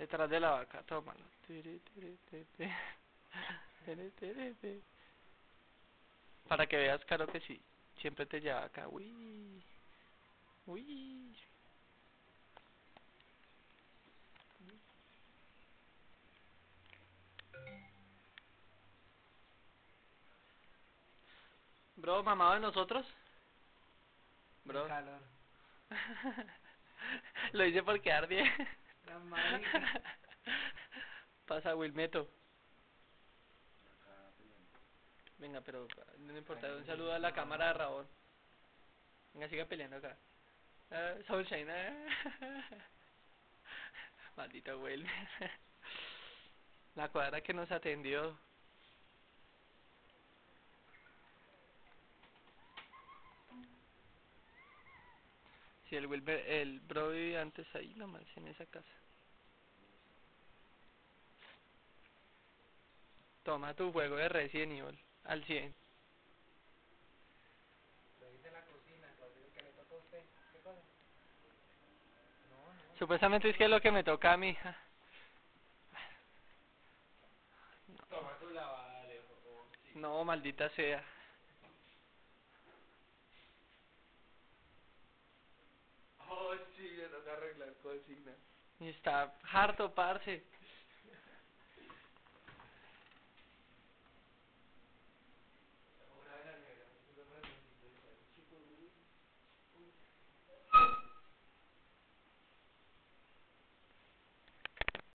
Detrás de la vaca, tómalo. Para que veas, claro que sí. Siempre te lleva acá. Uy. Uy. Bro, mamado de nosotros. Bro. calor. Lo hice por quedar bien. La marica. Pasa, Wilmeto. Venga, pero no importa, un saludo a la cámara de Rabón. Venga, siga peleando acá. Ah, Soulshine, ah. Maldito Wilmer. La cuadra que nos atendió. Si el Wilber, el bro vivía antes ahí nomás, en esa casa. Toma tu juego de Resident Evil al 100. Lo hice en la cocina, lo digo que le tocó a usted. ¿Qué cosa? No, no. Supuestamente es que es lo que me toca a mí. Toma tu lavada. No, maldita sea. Oh, sí, me toca arreglar cocina. Y está harto, parce.